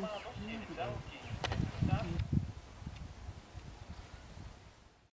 Mm-hmm.